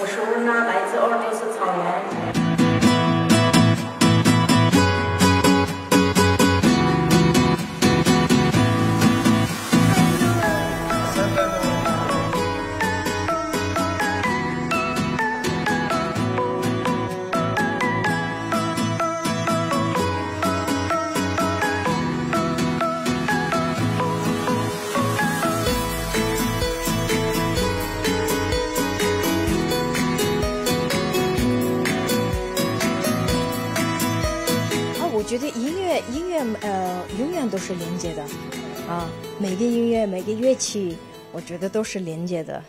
Boşuna 我觉得音乐，音乐，呃，永远都是连接的，啊，每个音乐，每个乐器，我觉得都是连接的。